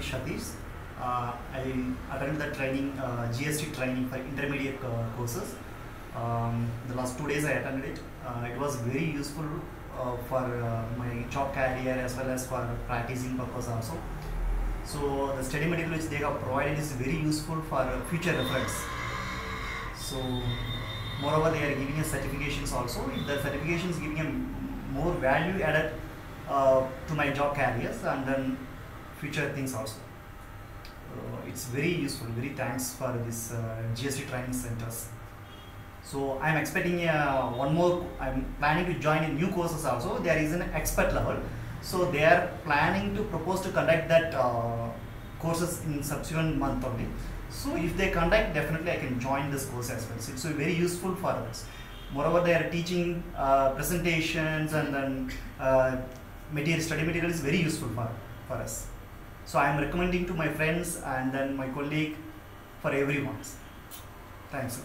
Sathish. Uh, I attended the training, uh, GST training for intermediate uh, courses. Um, the last two days I attended it. Uh, it was very useful uh, for uh, my job career as well as for practicing purpose also. So the study material which they have provided is very useful for future reference. So moreover they are giving us certifications also. The certifications giving a more value added to my job careers and then future things also. Uh, it's very useful. Very thanks for this uh, GST training centers. So I'm expecting uh, one more. I'm planning to join in new courses also. There is an expert level. So they are planning to propose to conduct that uh, courses in subsequent month only. So if they conduct, definitely I can join this course as well. So it's very useful for us. Moreover, they are teaching uh, presentations and then uh, material study material is very useful for for us. So I am recommending to my friends and then my colleague for everyone. Thanks.